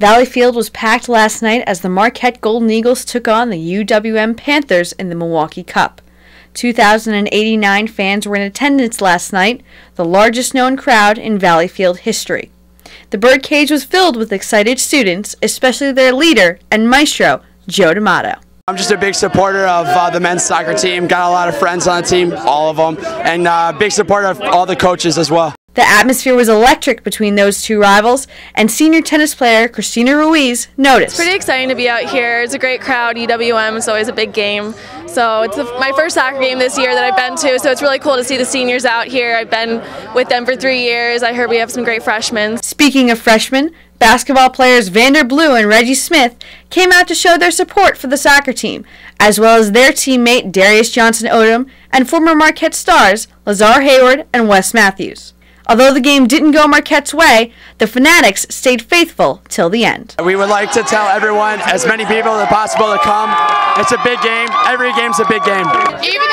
Valleyfield was packed last night as the Marquette Golden Eagles took on the UWM Panthers in the Milwaukee Cup. 2,089 fans were in attendance last night, the largest known crowd in Valley Field history. The birdcage was filled with excited students, especially their leader and maestro, Joe D'Amato. I'm just a big supporter of uh, the men's soccer team. Got a lot of friends on the team, all of them, and uh, big supporter of all the coaches as well. The atmosphere was electric between those two rivals, and senior tennis player Christina Ruiz noticed. It's pretty exciting to be out here. It's a great crowd. UWM is always a big game. So it's the, my first soccer game this year that I've been to, so it's really cool to see the seniors out here. I've been with them for three years. I heard we have some great freshmen. Speaking of freshmen, basketball players Vander Blue and Reggie Smith came out to show their support for the soccer team, as well as their teammate Darius Johnson Odom and former Marquette stars Lazar Hayward and Wes Matthews. Although the game didn't go Marquette's way, the Fanatics stayed faithful till the end. We would like to tell everyone, as many people as possible, to come. It's a big game. Every game's a big game. Even